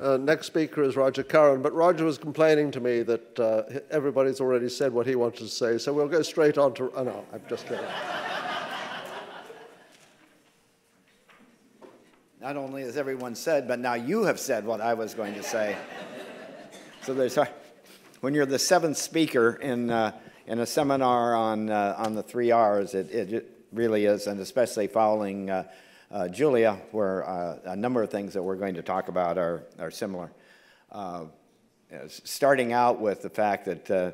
Uh, next speaker is Rodger Curren, but Rodger was complaining to me that uh, everybody's already said what he wanted to say, so we'll go straight on to. Oh, no, I'm just kidding. Not only has everyone said, but now you have said what I was going to say. so there's, when you're the seventh speaker in, uh, in a seminar on, uh, on the three R's, it, it really is, and especially following uh, Julia, where uh, a number of things that we're going to talk about are, are similar. Uh, starting out with the fact that uh,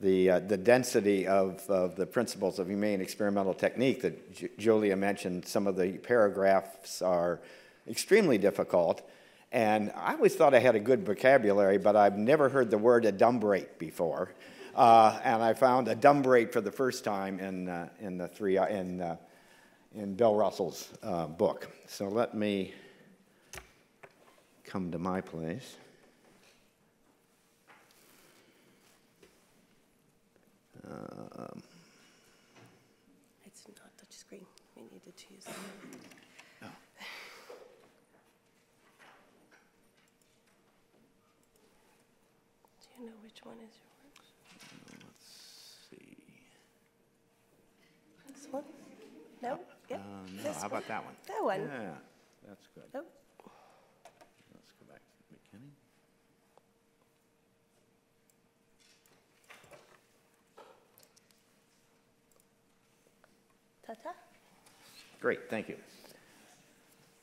the, uh, the density of, of the principles of humane experimental technique that J Julia mentioned, some of the paragraphs are extremely difficult. And I always thought I had a good vocabulary, but I've never heard the word adumbrate before. Uh, and I found adumbrate for the first time in, uh, in the three, in in Bill Russell's uh, book. So let me come to my place. Um, it's not touch screen. We need to choose. Oh. Do you know which one is yours? Let's see. This one? No? Yep. Um, no, how about that one? That one. Yeah, that's good. Oh. Let's go back to the beginning. Ta-ta. Great, thank you.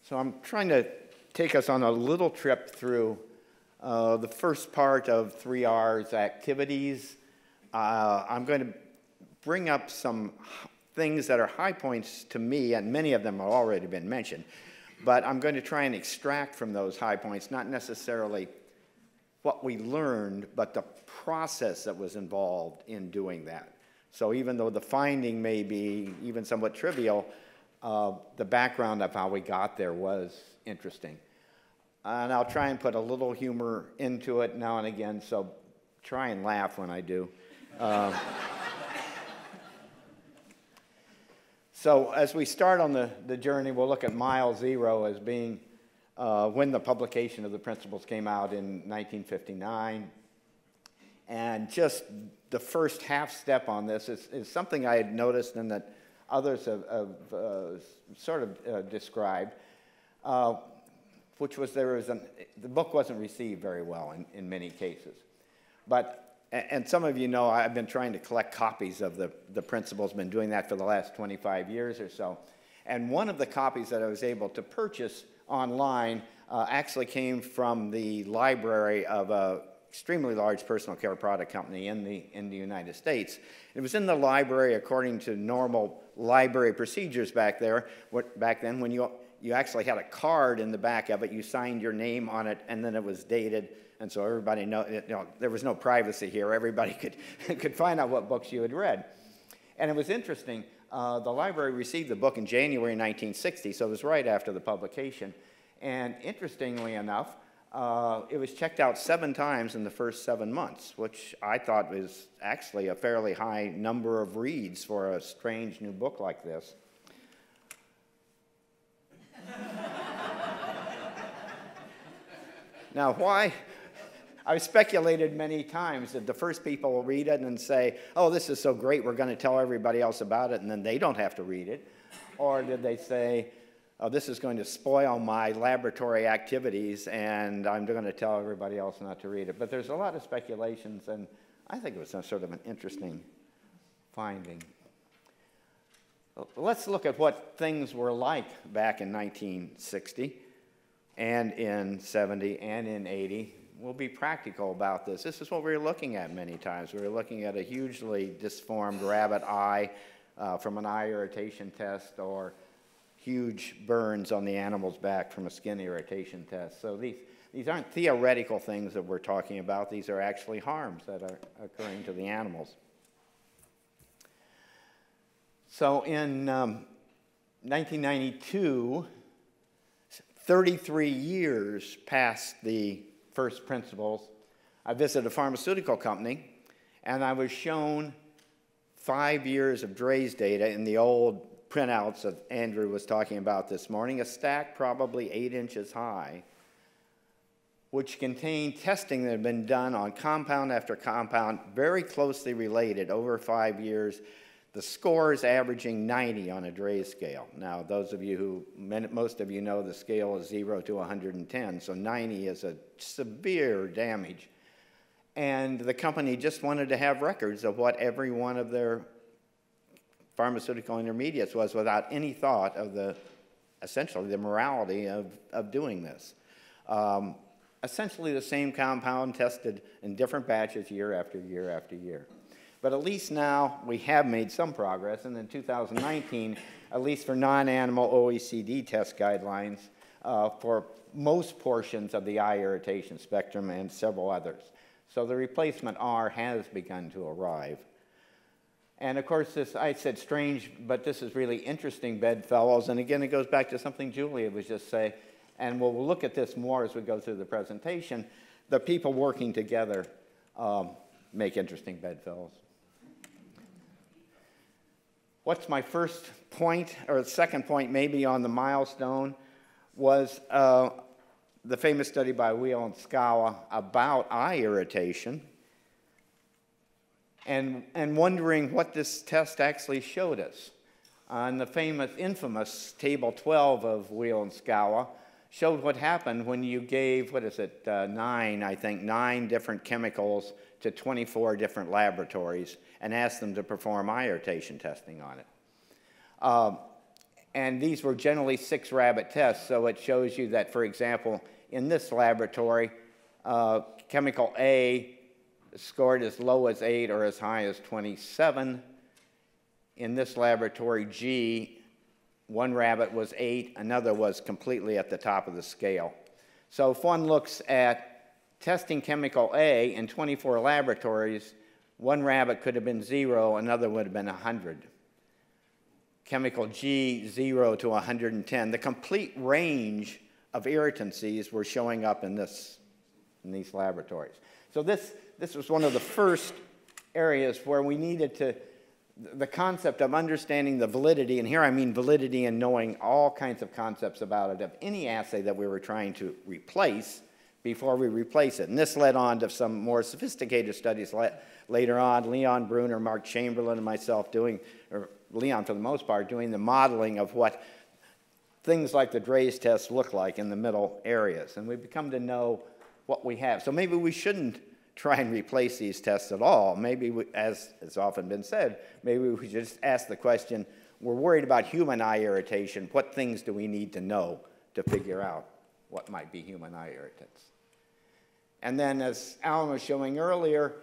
So I'm trying to take us on a little trip through uh, the first part of 3R's activities. Uh, I'm going to bring up some things that are high points to me, and many of them have already been mentioned. But I'm going to try and extract from those high points not necessarily what we learned, but the process that was involved in doing that. So even though the finding may be even somewhat trivial, uh, the background of how we got there was interesting. And I'll try and put a little humor into it now and again, so try and laugh when I do. Uh, So as we start on the, the journey, we'll look at mile zero as being uh, when the publication of the principles came out in 1959. And just the first half step on this is, is something I had noticed and that others have, have uh, sort of uh, described, uh, which was there was an, the book wasn't received very well in, in many cases. But and some of you know I've been trying to collect copies of the, the principles, been doing that for the last 25 years or so. And one of the copies that I was able to purchase online uh, actually came from the library of a extremely large personal care product company in the, in the United States. It was in the library according to normal library procedures back there, what, back then when you, you actually had a card in the back of it, you signed your name on it, and then it was dated and so everybody know, you know there was no privacy here. Everybody could, could find out what books you had read. And it was interesting. Uh, the library received the book in January 1960, so it was right after the publication. And interestingly enough, uh, it was checked out seven times in the first seven months, which I thought was actually a fairly high number of reads for a strange new book like this. now, why, I've speculated many times that the first people will read it and say, oh, this is so great, we're going to tell everybody else about it, and then they don't have to read it. Or did they say, oh, this is going to spoil my laboratory activities, and I'm going to tell everybody else not to read it? But there's a lot of speculations, and I think it was sort of an interesting finding. Let's look at what things were like back in 1960 and in 70 and in 80 we'll be practical about this. This is what we are looking at many times. We are looking at a hugely disformed rabbit eye uh, from an eye irritation test or huge burns on the animal's back from a skin irritation test. So these, these aren't theoretical things that we're talking about. These are actually harms that are occurring to the animals. So in um, 1992, 33 years past the first principles, I visited a pharmaceutical company and I was shown five years of Draize data in the old printouts that Andrew was talking about this morning, a stack probably eight inches high. which contained testing that had been done on compound after compound, very closely related over five years. The score is averaging 90 on a Draize scale. Now, those of you who, most of you know the scale is 0 to 110, so 90 is a severe damage. And the company just wanted to have records of what every one of their pharmaceutical intermediates was without any thought of the, essentially, the morality of, of doing this. Um, essentially the same compound tested in different batches year after year after year. But at least now we have made some progress, and in 2019, at least for non-animal OECD test guidelines uh, for most portions of the eye irritation spectrum and several others. So the replacement R has begun to arrive. And of course, this, I said strange, but this is really interesting bedfellows. And again, it goes back to something Julia was just saying, and we'll look at this more as we go through the presentation. The people working together um, make interesting bedfellows. What's my first point, or second point maybe on the milestone, was uh, the famous study by Weil and Scala about eye irritation and, and wondering what this test actually showed us. On the famous, infamous Table 12 of Weil and Scala, showed what happened when you gave, what is it, uh, nine, I think, nine different chemicals to 24 different laboratories and asked them to perform eye irritation testing on it. Um, and these were generally six rabbit tests, so it shows you that, for example, in this laboratory, uh, chemical A scored as low as 8 or as high as 27. In this laboratory, G, one rabbit was 8, another was completely at the top of the scale. So if one looks at testing chemical A in 24 laboratories, one rabbit could have been 0, another would have been 100. Chemical G, 0 to 110. The complete range of irritancies were showing up in, this, in these laboratories. So this, this was one of the first areas where we needed to, the concept of understanding the validity, and here I mean validity and knowing all kinds of concepts about it, of any assay that we were trying to replace before we replace it. And this led on to some more sophisticated studies later on. Leon Bruner, Mark Chamberlain, and myself doing, or Leon for the most part, doing the modeling of what things like the Draize test look like in the middle areas. And we've come to know what we have. So maybe we shouldn't try and replace these tests at all. Maybe, we, as has often been said, maybe we should just ask the question, we're worried about human eye irritation. What things do we need to know to figure out what might be human eye irritants? And then, as Alan was showing earlier,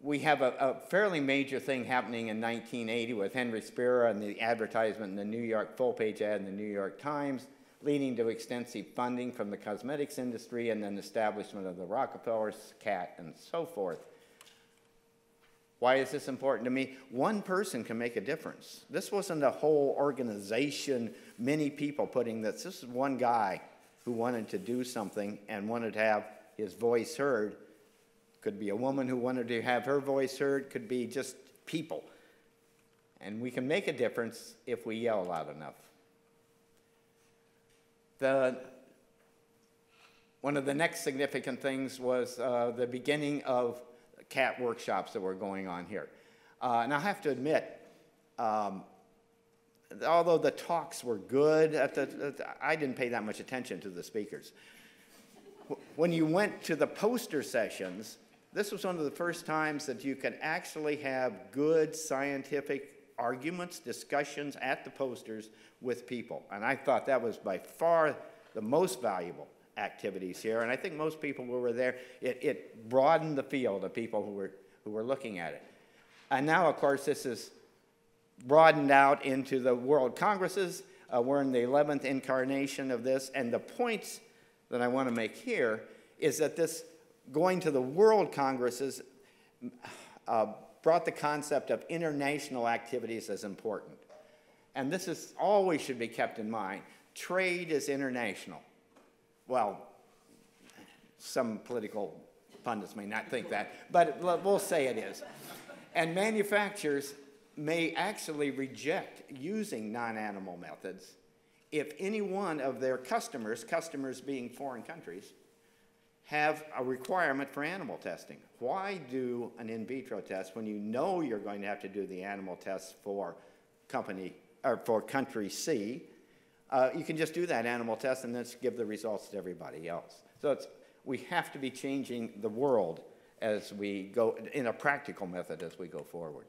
we have a, a, fairly major thing happening in 1980 with Henry Spira and the advertisement in the New York full page ad in the New York Times leading to extensive funding from the cosmetics industry and then establishment of the Rockefellers, CAAT, and so forth. Why is this important to me? One person can make a difference. This wasn't a whole organization, many people putting this. This is one guy who wanted to do something and wanted to have his voice heard. Could be a woman who wanted to have her voice heard, could be just people. And we can make a difference if we yell loud enough. The, one of the next significant things was uh, the beginning of CAAT workshops that were going on here. Uh, and I have to admit, um, although the talks were good, the, I didn't pay that much attention to the speakers. When you went to the poster sessions, this was one of the first times that you could actually have good scientific arguments, discussions at the posters with people. And I thought that was by far the most valuable activities here. And I think most people who were there, it, it broadened the field of people who were, who were looking at it. And now, of course, this is broadened out into the World Congresses. Uh, we're in the 11th incarnation of this. And the points that I want to make here is that this going to the World Congresses uh, brought the concept of international activities as important. And this is always should be kept in mind. Trade is international. Well, some political pundits may not think that, but we'll say it is. And manufacturers may actually reject using non-animal methods if any one of their customers, customers being foreign countries, have a requirement for animal testing. Why do an in vitro test when you know you're going to have to do the animal tests for company or for country C? Uh, you can just do that animal test and then give the results to everybody else. So it's, we have to be changing the world as we go in a practical method as we go forward.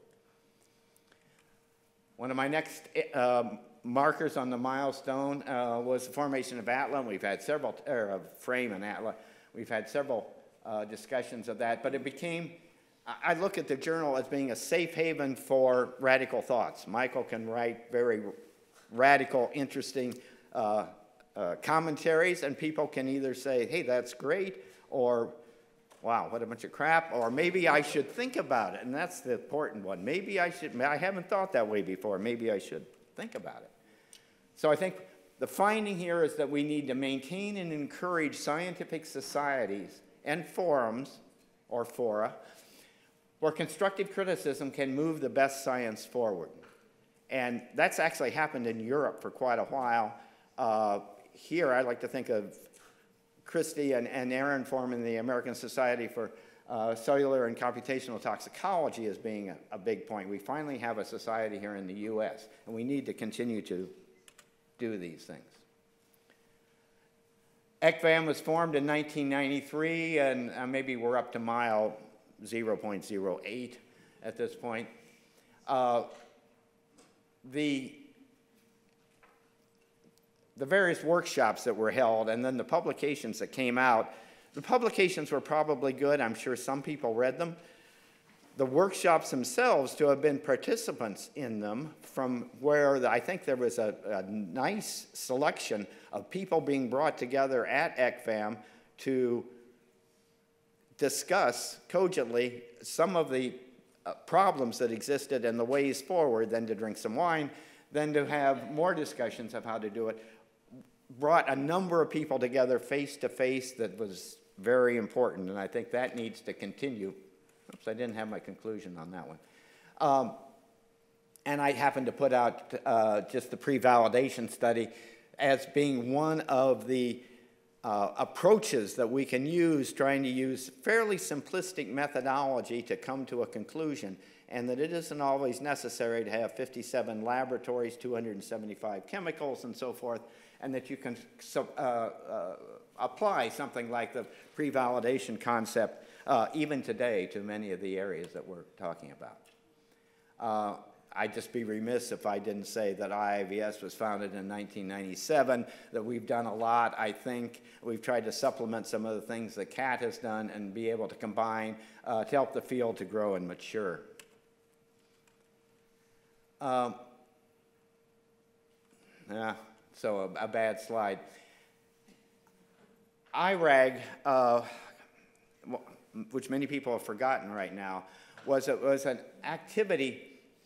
One of my next um, markers on the milestone uh, was the formation of ATLA. We've had several, or of FRAME and ATLA. We've had several uh, discussions of that, but it became, I look at the journal as being a safe haven for radical thoughts. Michael can write very radical, interesting uh, uh, commentaries, and people can either say, hey, that's great, or wow, what a bunch of crap, or maybe I should think about it, and that's the important one. Maybe I should, I haven't thought that way before, maybe I should think about it. So I think the finding here is that we need to maintain and encourage scientific societies and forums, or fora, where constructive criticism can move the best science forward. And that's actually happened in Europe for quite a while. Uh, here, I'd like to think of Kristie and, and Erin forming the American Society for uh, Cellular and Computational Toxicology as being a, a big point. We finally have a society here in the U.S., and we need to continue to do these things. ECVAM was formed in 1993, and uh, maybe we're up to mile 0.08 at this point. Uh, the, the various workshops that were held and then the publications that came out, the publications were probably good. I'm sure some people read them the workshops themselves to have been participants in them from where the, I think there was a, a, nice selection of people being brought together at ECVAM to discuss cogently some of the uh, problems that existed and the ways forward, then to drink some wine, then to have more discussions of how to do it. Brought a number of people together face to face that was very important, and I think that needs to continue Oops, I didn't have my conclusion on that one. Um, and I happened to put out uh, just the pre-validation study as being one of the uh, approaches that we can use trying to use fairly simplistic methodology to come to a conclusion and that it isn't always necessary to have 57 laboratories, 275 chemicals, and so forth, and that you can uh, uh, apply something like the pre-validation concept uh, even today to many of the areas that we're talking about. Uh, I'd just be remiss if I didn't say that IIVS was founded in 1997, that we've done a lot. I think we've tried to supplement some of the things that CAAT has done and be able to combine uh, to help the field to grow and mature. Um, yeah, so a, a, bad slide. IRAG, uh, which many people have forgotten right now, was, a, was an activity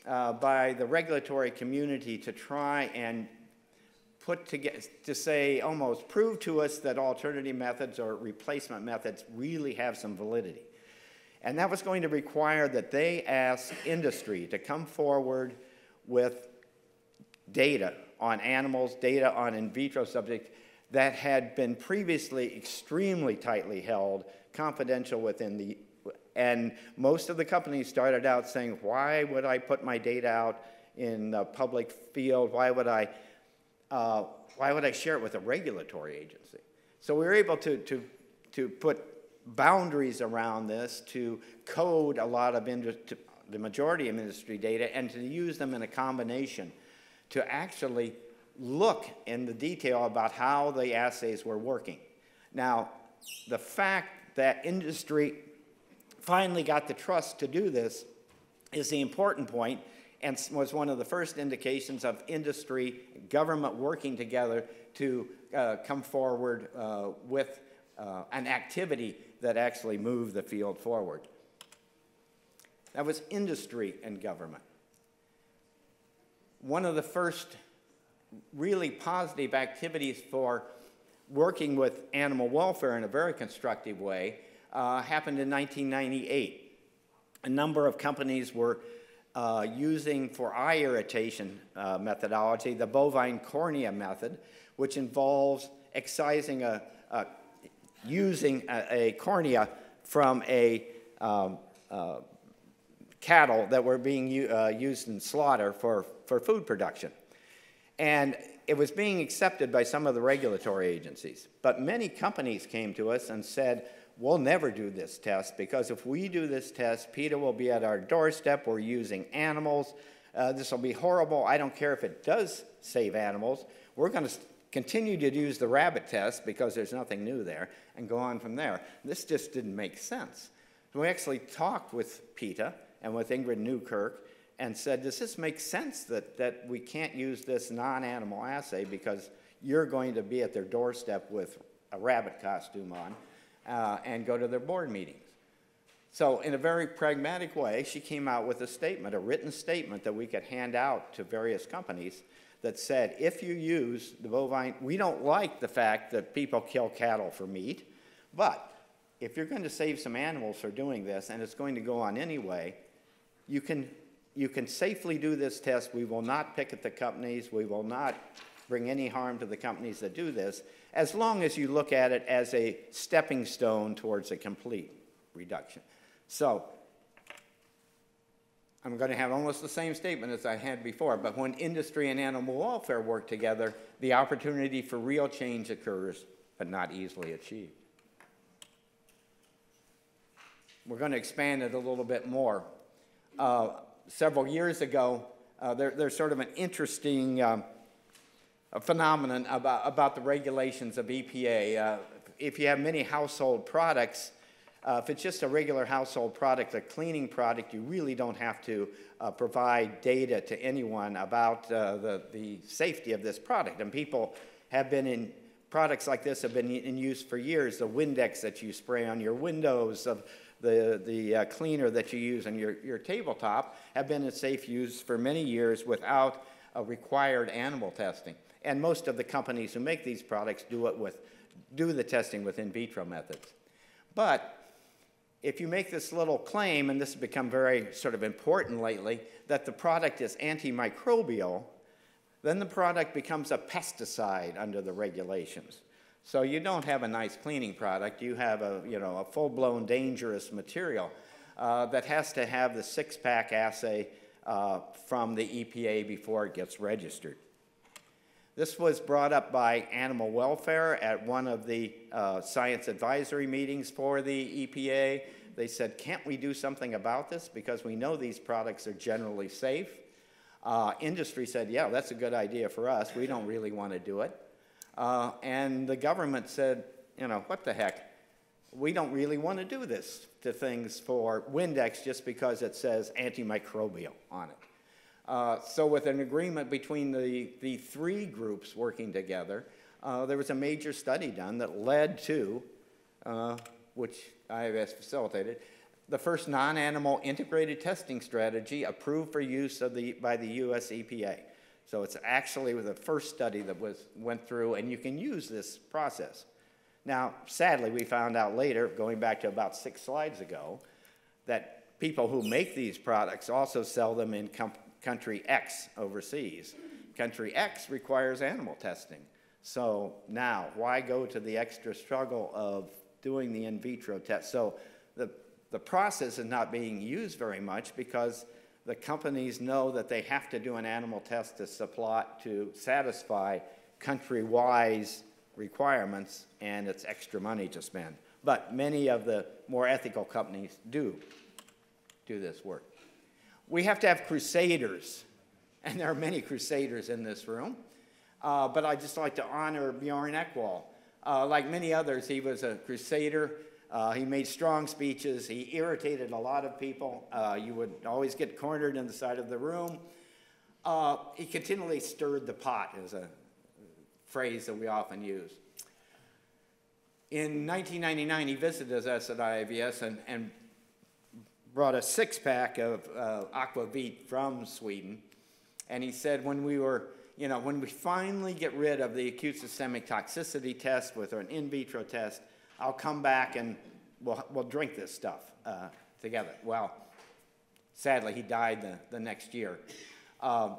uh, by the regulatory community to try and put together, to say almost prove to us that alternative methods or replacement methods really have some validity. And that was going to require that they ask industry to come forward with data on animals, data on in vitro subjects that had been previously extremely tightly held confidential within the, and most of the companies started out saying, why would I put my data out in the public field? Why would I, uh, why would I share it with a regulatory agency? So we were able to, to, to put boundaries around this, to code a lot of the majority of industry data, and to use them in a combination to actually look in the detail about how the assays were working. Now, the fact that industry finally got the trust to do this is the important point and was one of the first indications of industry, government working together to uh, come forward uh, with uh, an activity that actually moved the field forward. That was industry and government. One of the first really positive activities for working with animal welfare in a very constructive way uh, happened in 1998. A number of companies were uh, using for eye irritation uh, methodology the bovine cornea method, which involves excising a, a using a, a cornea from a um, uh, cattle that were being uh, used in slaughter for, for food production. And it was being accepted by some of the regulatory agencies. But many companies came to us and said, We'll never do this test because if we do this test, PETA will be at our doorstep. We're using animals. Uh, this will be horrible. I don't care if it does save animals. We're going to continue to use the rabbit test because there's nothing new there and go on from there. This just didn't make sense. We actually talked with PETA and with Ingrid Newkirk and said, does this make sense that, that we can't use this non-animal assay because you're going to be at their doorstep with a rabbit costume on uh, and go to their board meetings? So in a very pragmatic way, she came out with a statement, a written statement that we could hand out to various companies that said, if you use the bovine, we don't like the fact that people kill cattle for meat, but if you're going to save some animals for doing this, and it's going to go on anyway, you can, you can safely do this test. We will not pick at the companies. We will not bring any harm to the companies that do this, as long as you look at it as a stepping stone towards a complete reduction. So, I'm going to have almost the same statement as I had before, but when industry and animal welfare work together, the opportunity for real change occurs, but not easily achieved. We're going to expand it a little bit more. Uh, several years ago, uh, there, there's sort of an interesting um, phenomenon about, about the regulations of EPA. Uh, if you have many household products, uh, if it's just a regular household product, a cleaning product, you really don't have to uh, provide data to anyone about uh, the, the safety of this product. And people have been in, products like this have been in use for years. The Windex that you spray on your windows, of the, the uh, cleaner that you use on your, your tabletop have been in safe use for many years without a required animal testing. And most of the companies who make these products do it with, do the testing with in vitro methods. But if you make this little claim, and this has become very sort of important lately, that the product is antimicrobial, then the product becomes a pesticide under the regulations. So you don't have a nice cleaning product, you have a, you know, a full-blown dangerous material uh, that has to have the six-pack assay uh, from the EPA before it gets registered. This was brought up by animal welfare at one of the uh, science advisory meetings for the EPA. They said, can't we do something about this because we know these products are generally safe? Uh, industry said, yeah, that's a good idea for us. We don't really want to do it. Uh, and the government said, you know, what the heck? We don't really want to do this to things for Windex just because it says antimicrobial on it. Uh, so with an agreement between the, the three groups working together, uh, there was a major study done that led to, uh, which IIVS facilitated, the first non-animal integrated testing strategy approved for use the, by the US EPA. So it's actually the first study that was, went through, and you can use this process. Now, sadly, we found out later, going back to about six slides ago, that people who make these products also sell them in country X overseas. Country X requires animal testing. So now, why go to the extra struggle of doing the in vitro test? So the, the process is not being used very much because the companies know that they have to do an animal test to supply, to satisfy country-wise requirements, and it's extra money to spend. But many of the more ethical companies do do this work. We have to have crusaders, and there are many crusaders in this room. Uh, but I'd just like to honor Bjorn Ekwall. Uh, like many others, he was a crusader. Uh, he made strong speeches. He irritated a lot of people. Uh, you would always get cornered in the side of the room. Uh, he continually stirred the pot, is a phrase that we often use. In 1999, he visited us at IIVS and, and brought a six pack of uh, Aquavit from Sweden. And he said, when we were, you know, when we finally get rid of the acute systemic toxicity test with an in vitro test, I'll come back and we'll, we'll drink this stuff uh, together. Well, sadly, he died the, the next year. Um,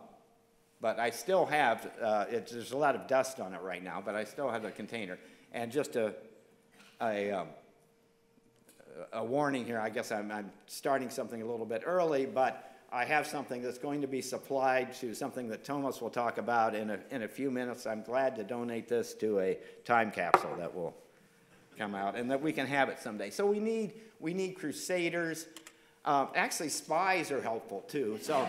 but I still have, uh, there's a lot of dust on it right now, but I still have the container. And just to a, um, a warning here. I guess I'm, I'm starting something a little bit early, but I have something that's going to be supplied to something that Thomas will talk about in a, in a few minutes. I'm glad to donate this to a time capsule that will come out and that we can have it someday. So we need, we need crusaders. Um, actually, spies are helpful too. So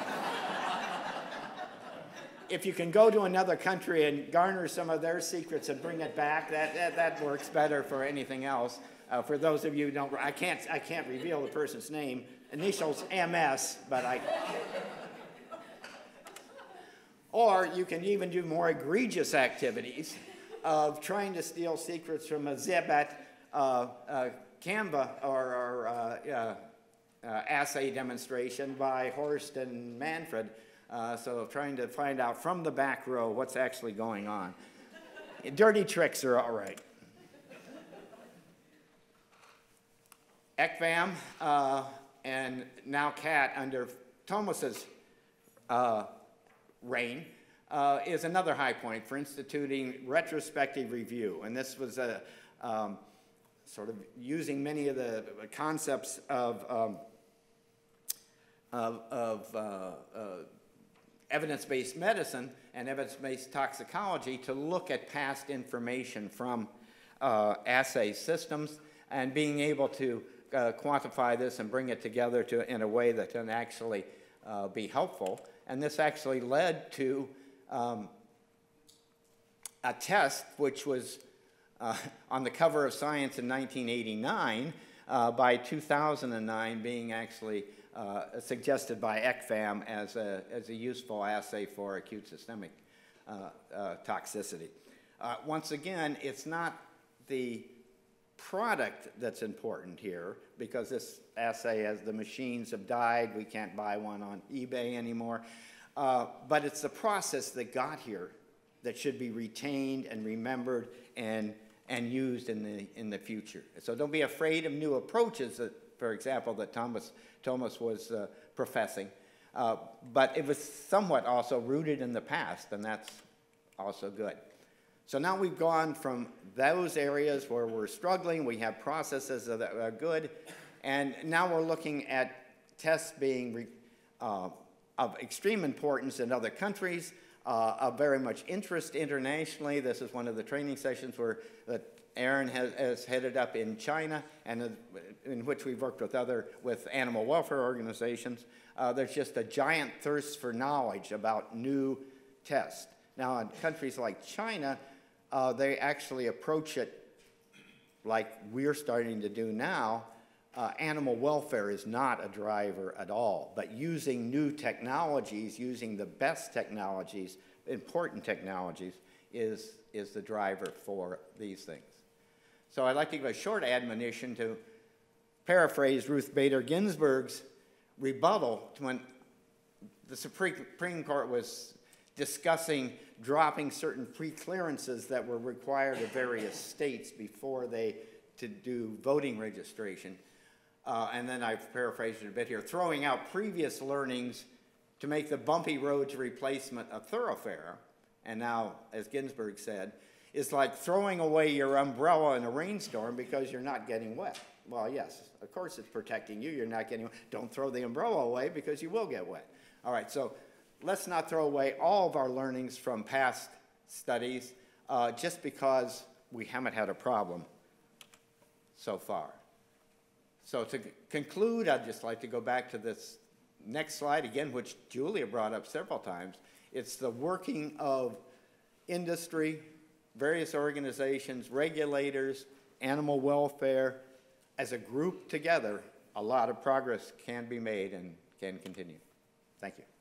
if you can go to another country and garner some of their secrets and bring it back, that, that, that works better for anything else. Uh, for those of you who don't, I can't, I can't reveal the person's name. Initials MS, but I. or you can even do more egregious activities of trying to steal secrets from a at uh, uh, Canva or, or uh, uh, uh, assay demonstration by Horst and Manfred. Uh, so trying to find out from the back row what's actually going on. Dirty tricks are all right. ECVAM uh, and now CAAT under Thomas's reign uh, is another high point for instituting retrospective review. And this was a um, sort of using many of the concepts of, um, of, of uh, uh, evidence-based medicine and evidence-based toxicology to look at past information from uh, assay systems and being able to uh, quantify this and bring it together to, in a way that can actually uh, be helpful. And this actually led to um, a test which was uh, on the cover of Science in 1989, uh, by 2009 being actually uh, suggested by ECVAM as a, as a useful assay for acute systemic uh, uh, toxicity. Uh, once again, it's not the product that's important here because this assay, as the machines have died, we can't buy one on eBay anymore. Uh, but it's the process that got here that should be retained and remembered and, and used in the, in the future. So don't be afraid of new approaches, that, for example, that Thomas, Thomas was uh, professing. Uh, but it was somewhat also rooted in the past, and that's also good. So now we've gone from those areas where we're struggling, we have processes that are good, and now we're looking at tests being uh, of extreme importance in other countries, uh, of very much interest internationally. This is one of the training sessions where that Erin has, has headed up in China and uh, in which we've worked with other, with animal welfare organizations. Uh, there's just a giant thirst for knowledge about new tests. Now, in countries like China, uh, they actually approach it like we're starting to do now, uh, animal welfare is not a driver at all, but using new technologies, using the best technologies, important technologies, is, is the driver for these things. So I'd like to give a short admonition to paraphrase Ruth Bader Ginsburg's rebuttal to when the Supreme Court was discussing dropping certain pre-clearances that were required of various states before they to do voting registration uh, and then I've paraphrased it a bit here, throwing out previous learnings to make the bumpy road to replacement a thoroughfare. And now, as Ginsburg said, is like throwing away your umbrella in a rainstorm because you're not getting wet. Well, yes, of course it's protecting you. You're not getting wet. Don't throw the umbrella away because you will get wet. All right, so let's not throw away all of our learnings from past studies uh, just because we haven't had a problem so far. So to conclude, I'd just like to go back to this next slide again, which Julia brought up several times. It's the working of industry, various organizations, regulators, animal welfare, as a group together, a lot of progress can be made and can continue. Thank you.